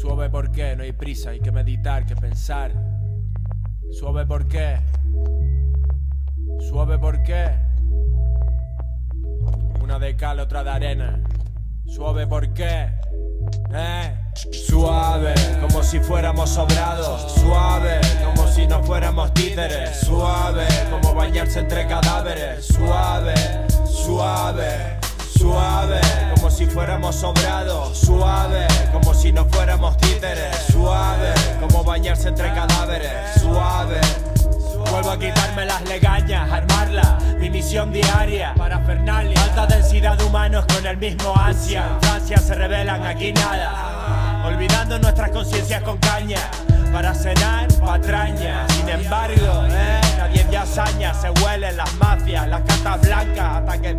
Suave porque no hay prisa, hay que meditar, que pensar. Suave porque. Suave porque. Una de cal, otra de arena. Suave porque. Eh. Suave, como si fuéramos sobrados. Suave, como si no fuéramos títeres. Suave, como bañarse entre cadáveres. Suave, suave, suave, como si fuéramos sobrados. Suave, si no fuéramos títeres. Suave, como bañarse entre cadáveres. Suave. Vuelvo a quitarme las legañas, armarla, mi misión diaria para Fernalia. Alta densidad de humanos con el mismo ansia. Francia se revelan, aquí nada. Olvidando nuestras conciencias con caña. Para cenar, patraña. Sin embargo, eh, nadie de hazaña. Se huelen las mafias, las cartas blancas hasta que.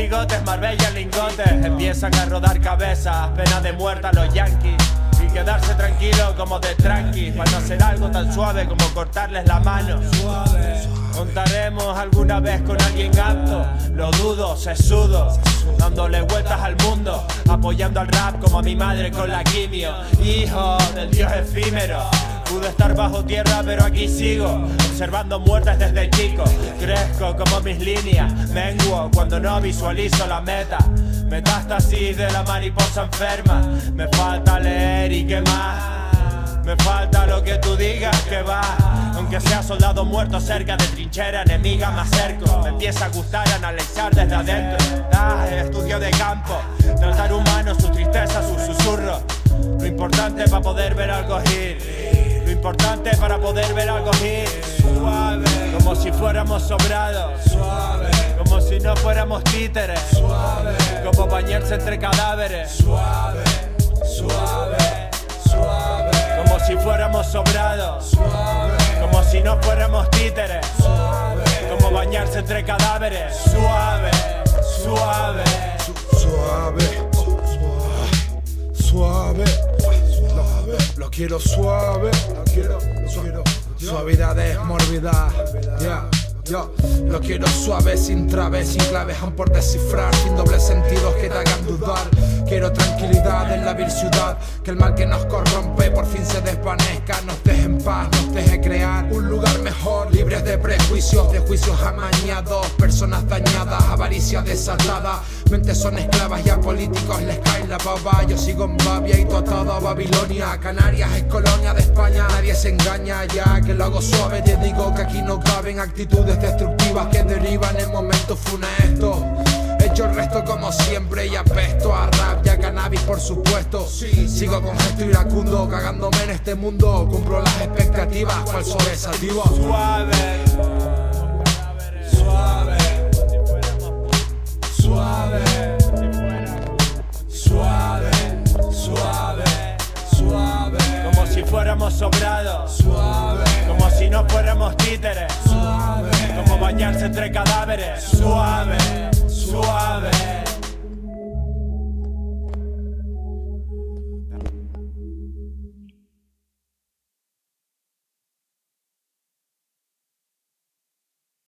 Pillaron al bigote, Marbella lingotes. Empiezan a rodar cabezas, pena de muerte a los yankees. Y quedarse tranquilo como de tranqui. Para hacer algo tan suave como cortarles la mano. Contaremos alguna vez con alguien apto. Lo dudo, sesudo. Dándole vueltas al mundo. Apoyando al rap como a mi madre con la quimio. Hijo del dios efímero. Pude estar bajo tierra, pero aquí sigo, observando muertes desde chico. Crezco como mis líneas, menguo cuando no visualizo la meta. Metástasis de la mariposa enferma. Me falta leer y qué más. Me falta lo que tú digas que va. Aunque sea soldado muerto cerca de trinchera enemiga, me acerco. Me empieza a gustar analizar desde adentro. Ah, estudio de campo, tratar humanos, su tristeza, sus susurros. Lo importante para poder ver algo ir. Lo importante para poder ver algo ir. Suave, como si fuéramos sobrados. Suave, como si no fuéramos títeres. Suave, como bañarse entre cadáveres. Suave, suave, suave. Como si fuéramos sobrados. Suave, como si no fuéramos títeres. Suave, como bañarse entre cadáveres. Suave. Quiero suave, quiero, lo quiero. Suavidad es morbidad, ya. Yo lo quiero suave, sin traves, sin claves, aún por descifrar, sin dobles sentidos que te hagan dudar. Quiero tranquilidad en la vil ciudad, que el mal que nos corrompe por fin se desvanezca, nos deje en paz, nos deje crear de prejuicios, prejuicios amañados, personas dañadas, avaricia desatada, mentes son esclavas y a políticos les cae la baba. Yo sigo en Babia y tú a Babilonia, Canarias es colonia de España, nadie se engaña ya que lo hago suave, te digo que aquí no caben actitudes destructivas que derivan en momentos funestos. Como siempre y apesto a rap y a cannabis por supuesto. Sigo con gesto iracundo, cagándome en este mundo. Cumplo las expectativas, falso desativo. Suave, suave, suave, suave, suave, suave, como si fuéramos sobrados, suave, como si no fuéramos títeres, suave, como bañarse entre cadáveres, suave,